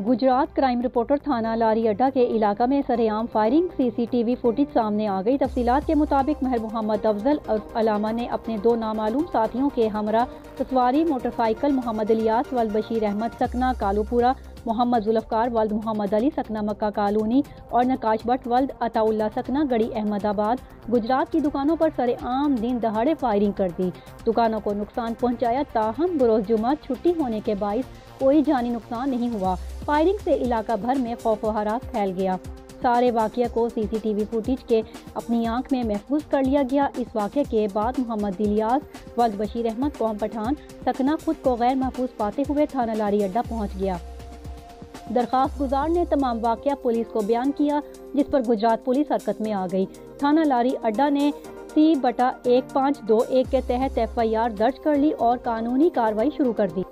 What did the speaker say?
Gujarat crime reporter थाना लारी अड्डा के इलाका में सरेआम फायरिंग, सीसीटीवी फुटेज सामने आ गई। तफसीलात के मुताबिक महर मोहम्मद अफजल और अलामा ने अपने दो नामालूम साथियों के हमरा सवारी मोटरसाइकिल मोहम्मद इलियास वल बशीर अहमद सकना कालूपुरा मोहम्मद जुल्फकार वल्द मोहम्मद अली सकना मक्का कॉलोनी और नकाश भट्ट वल्द अताउल्ला सकना गढ़ी अहमदाबाद। गुजरात की दुकानों पर सरे आम दिन दहाड़े फायरिंग कर दी। दुकानों को नुकसान पहुँचाया ताहम बरोज जुमा छुट्टी होने के बायस कोई जानी नुकसान नहीं हुआ। फायरिंग से इलाका भर में खौफ हरास फैल गया। सारे वाक़ को सीसीटीवी फुटेज के अपनी आँख में महफूज कर लिया गया। इस वाक़े के बाद मोहम्मद दिलियास वल्द बशीर अहमद कौम पठान सकना खुद को गैर महफूज पाते हुए थाना लारी अड्डा पहुँच गया। दरखास्त गुजार ने तमाम वाक़ पुलिस को बयान किया, जिस पर गुजरात पुलिस हरकत में आ गई। थाना लारी अड्डा ने सी बटा एक पाँच दो एक के तहत एफ़ आई आर दर्ज कर ली और कानूनी कार्रवाई शुरू कर दी।